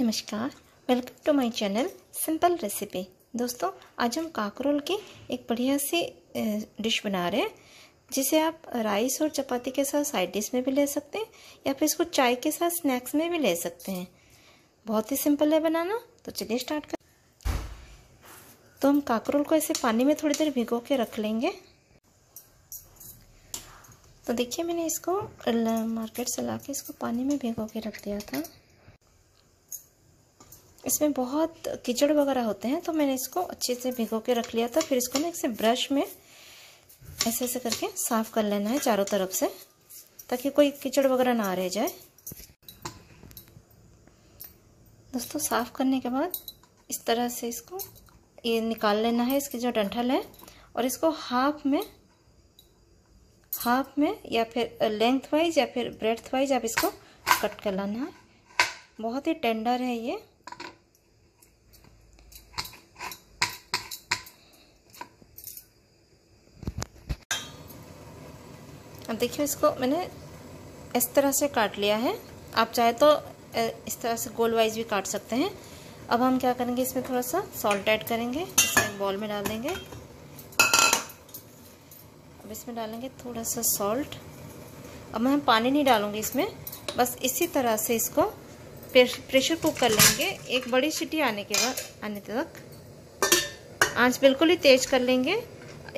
नमस्कार welcome to my channel simple recipe दोस्तों, आज हम काकरोल की एक बढ़िया सी डिश बना रहे हैं, जिसे आप राइस और चपाती के साथ साइड डिश में भी ले सकते हैं, या फिर इसको चाय के साथ स्नैक्स में भी ले सकते हैं। बहुत ही सिंपल है बनाना तो चलिए स्टार्ट कर। तो हम काकरोल को ऐसे पानी में थोड़ी देर भिगो के रख लेंगे। तो देखिए, मैंने इसको मार्केट से ला के इसको पानी में भिगो के रख दिया था। इसमें बहुत कीचड़ वगैरह होते हैं तो मैंने इसको अच्छे से भिगो के रख लिया था। फिर इसको ना इसे ब्रश में ऐसे ऐसे करके साफ़ कर लेना है चारों तरफ़ से, ताकि कोई कीचड़ वगैरह ना रह जाए। दोस्तों, साफ़ करने के बाद इस तरह से इसको ये निकाल लेना है, इसकी जो डंठल है, और इसको हाफ़ में हाफ़ में या फिर लेंथ वाइज या फिर ब्रेथ वाइज आप इसको कट कर लाना है। बहुत ही टेंडर है ये। अब देखिए इसको मैंने इस तरह से काट लिया है। आप चाहे तो इस तरह से गोल वाइज भी काट सकते हैं। अब हम क्या करेंगे, इसमें थोड़ा सा सॉल्ट ऐड करेंगे, इसे एक बॉल में डाल देंगे अब इसमें डालेंगे थोड़ा सा सॉल्ट अब मैं पानी नहीं डालूँगी इसमें, बस इसी तरह से इसको प्रेशर कुक कर लेंगे। एक बड़ी सीटी आने के बाद, आने तक। आँच बिल्कुल ही तेज कर लेंगे।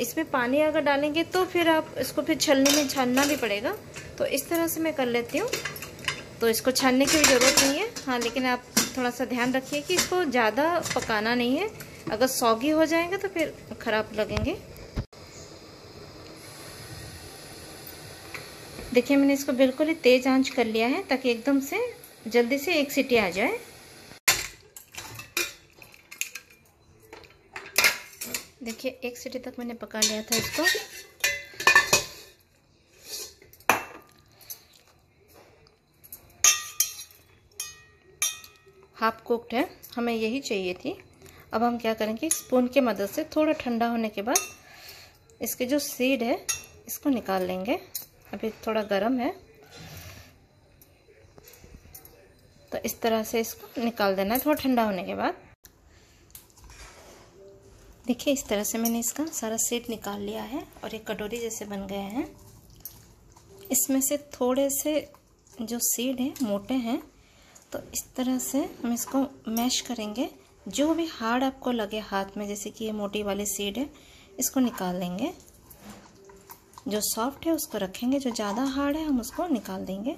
इसमें पानी अगर डालेंगे तो फिर आप इसको फिर छलने में छानना भी पड़ेगा। तो इस तरह से मैं कर लेती हूँ। तो इसको छानने की ज़रूरत नहीं है। हाँ लेकिन आप थोड़ा सा ध्यान रखिए कि इसको ज़्यादा पकाना नहीं है। अगर सौगी हो जाएँगे तो फिर ख़राब लगेंगे। देखिए, मैंने इसको बिल्कुल ही तेज़ आँच कर लिया है ताकि एकदम से जल्दी से एक सीटी आ जाए। देखिए, एक सीटी तक मैंने पका लिया था इसको। हाफ़ कुक्ड है, हमें यही चाहिए थी। अब हम क्या करेंगे, स्पून के मदद से थोड़ा ठंडा होने के बाद इसके जो सीड है, इसको निकाल लेंगे। अभी थोड़ा गर्म है। तो इस तरह से इसको निकाल देना है, थोड़ा ठंडा होने के बाद। देखिए, इस तरह से मैंने इसका सारा सेट निकाल लिया है और एक कटोरी जैसे बन गए हैं। इसमें से थोड़े से जो सीड हैं, मोटे हैं तो इस तरह से हम इसको मैश करेंगे। जो भी हार्ड आपको लगे हाथ में, जैसे कि ये मोटी वाली सीड है, इसको निकाल लेंगे। जो सॉफ्ट है, उसको रखेंगे। जो ज़्यादा हार्ड है, हम उसको निकाल देंगे।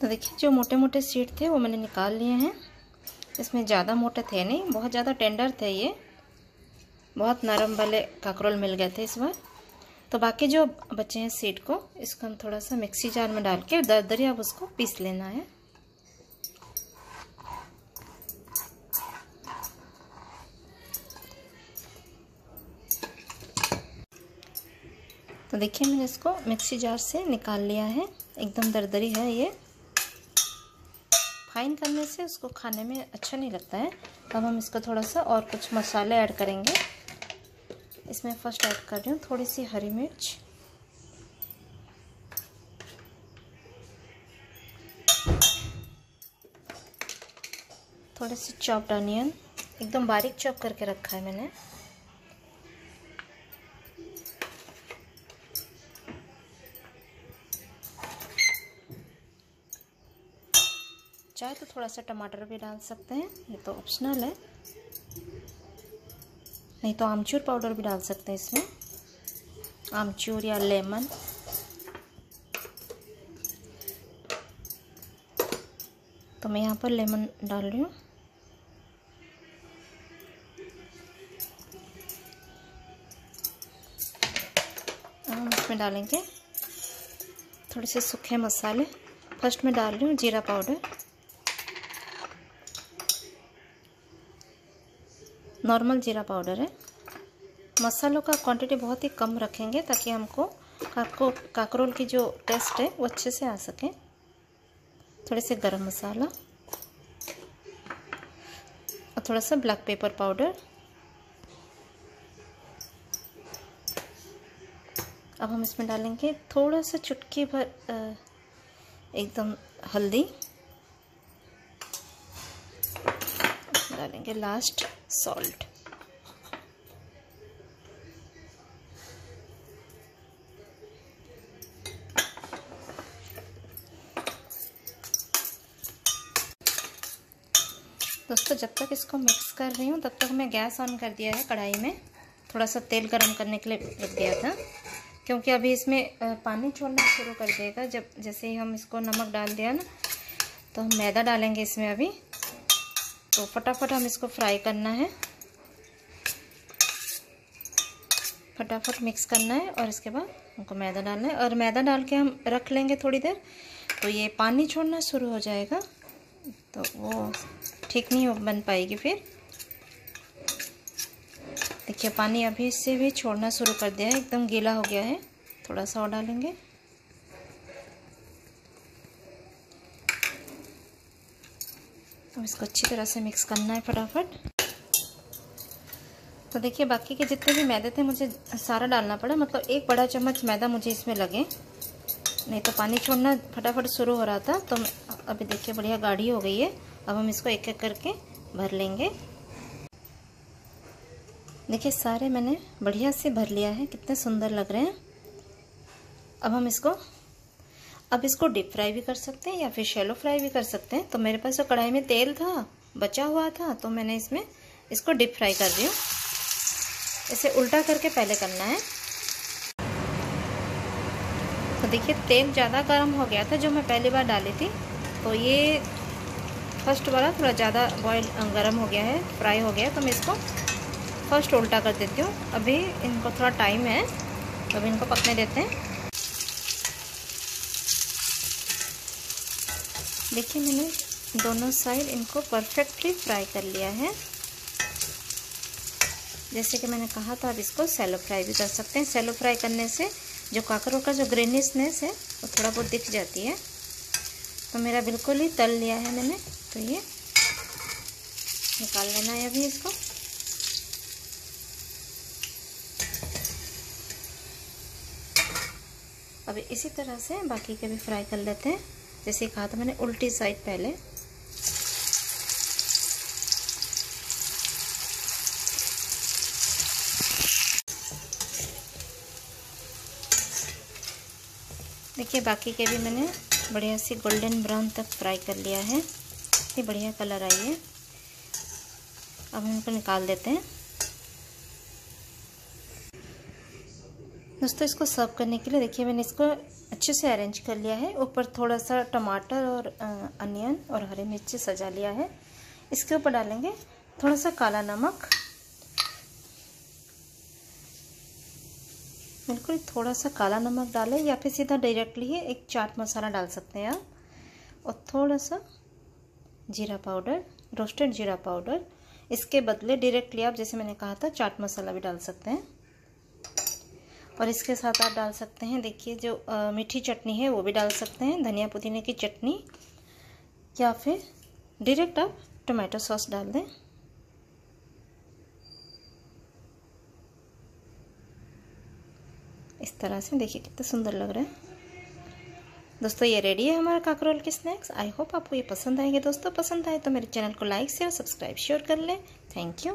तो देखिए, जो मोटे मोटे सीट थे, वो मैंने निकाल लिए हैं। इसमें ज़्यादा मोटे थे नहीं, बहुत ज़्यादा टेंडर थे ये। बहुत नरम वाले काकरोल मिल गए थे इस बार। तो बाकी जो बचे हैं सीट को, इसको हम थोड़ा सा मिक्सी जार में डाल के दर अब उसको पीस लेना है। तो देखिए, मैंने इसको मिक्सी जार से निकाल लिया है। एकदम दरदरी है ये। फाइन करने से उसको खाने में अच्छा नहीं लगता है। तो अब हम इसको थोड़ा सा और कुछ मसाले ऐड करेंगे। इसमें फ़र्स्ट ऐड कर रही हूँ थोड़ी सी हरी मिर्च। थोड़े से चॉप्ड अनियन। एकदम बारीक चॉप करके रखा है मैंने। चाहे तो थोड़ा सा टमाटर भी डाल सकते हैं, ये तो ऑप्शनल है। नहीं तो आमचूर पाउडर भी डाल सकते हैं इसमें। आमचूर या लेमन। तो मैं यहाँ पर लेमन डाल रही हूँ। इसमें डालेंगे थोड़े से सूखे मसाले। फ़र्स्ट में डाल रही हूँ जीरा पाउडर। नॉर्मल जीरा पाउडर है। मसालों का क्वांटिटी बहुत ही कम रखेंगे ताकि हमको काको, काकरोल की जो टेस्ट है, वो अच्छे से आ सके। थोड़े से गरम मसाला और थोड़ा सा ब्लैक पेपर पाउडर अब हम इसमें डालेंगे थोड़ा सा चुटकी भर एकदम हल्दी। डालेंगे लास्ट सॉल्ट दोस्तों, जब तक इसको मिक्स कर रही हूँ, तब तक मैं गैस ऑन कर दिया है कढ़ाई में। थोड़ा सा तेल गरम करने के लिए रख दिया था, क्योंकि अभी इसमें पानी छोड़ना शुरू कर देगा। जब, जैसे ही हम इसको नमक डाल दिया ना तो हम मैदा डालेंगे इसमें अभी। तो फटाफट हम इसको फ्राई करना है। फटाफट मिक्स करना है और इसके बाद हमको मैदा डालना है। और मैदा डाल के हम रख लेंगे थोड़ी देर तो ये पानी छोड़ना शुरू हो जाएगा। तो वो ठीक नहीं हो, बन पाएगी फिर। देखिए, पानी अभी इससे भी छोड़ना शुरू कर दिया है। एकदम गीला हो गया है। थोड़ा सा और डालेंगे। अब इसको अच्छी तरह से मिक्स करना है फटाफट। तो देखिए, बाकी के जितने भी मैदे थे, मुझे सारा डालना पड़ा। मतलब एक बड़ा चम्मच मैदा मुझे इसमें लगे। नहीं तो पानी छोड़ना फटाफट शुरू हो रहा था। तो अभी देखिए, बढ़िया गाढ़ी हो गई है। अब हम इसको एक एक करके भर लेंगे। देखिए, सारे मैंने बढ़िया से भर लिया है। कितने सुंदर लग रहे हैं। अब हम इसको अब इसको डीप फ्राई भी कर सकते हैं या फिर शेलो फ्राई भी कर सकते हैं। तो मेरे पास जो कढ़ाई में तेल था, बचा हुआ था तो मैंने इसमें इसको डीप फ्राई कर रही हूँ। इसे उल्टा करके पहले करना है। तो देखिए, तेल ज़्यादा गर्म हो गया था जो मैं पहली बार डाली थी। तो ये फ़र्स्ट वाला थोड़ा ज़्यादा बॉयल गर्म हो गया है फ्राई हो गया तो मैं इसको फ़र्स्ट उल्टा कर देती हूँ। अभी इनको थोड़ा टाइम है तो अभी इनको पकने देते हैं। देखिए मैंने दोनों साइड इनको परफेक्टली फ्राई कर लिया है। जैसे कि मैंने कहा था, आप इसको सेलो फ्राई भी कर सकते हैं। सेलो फ्राई करने से जो काकरों का जो ग्रेनिसनेस है, वो थोड़ा बहुत दिख जाती है। तो मेरा बिल्कुल ही तल लिया है मैंने। तो ये निकाल लेना है अभी इसको। अभी इसी तरह से बाकी के भी फ्राई कर लेते हैं। जैसे कहा था मैंने, उल्टी साइड पहले। देखिए, बाकी के भी मैंने बढ़िया से गोल्डन ब्राउन तक फ्राई कर लिया है। ये बढ़िया कलर आई है। अब हम इनको निकाल देते हैं। दोस्तों, इसको सर्व करने के लिए देखिए, मैंने इसको अच्छे से अरेंज कर लिया है। ऊपर थोड़ा सा टमाटर और अनियन और हरी मिर्ची सजा लिया है। इसके ऊपर डालेंगे थोड़ा सा काला नमक। बिल्कुल थोड़ा सा काला नमक डालें या फिर सीधा डायरेक्टली ही एक चाट मसाला डाल सकते हैं आप। और थोड़ा सा जीरा पाउडर रोस्टेड जीरा पाउडर। इसके बदले डायरेक्टली आप, जैसे मैंने कहा था, चाट मसाला भी डाल सकते हैं। और इसके साथ आप डाल सकते हैं, देखिए जो मीठी चटनी है वो भी डाल सकते हैं, धनिया पुदीने की चटनी या फिर डायरेक्ट आप टमाटो सॉस डाल दें। इस तरह से देखिए कितना सुंदर लग रहा है। दोस्तों, ये रेडी है हमारा काकरोल के स्नैक्स। आई होप आपको ये पसंद आएँगे। दोस्तों, पसंद आए तो मेरे चैनल को लाइक, शेयर, सब्सक्राइब, शेयर कर लें। Thank you.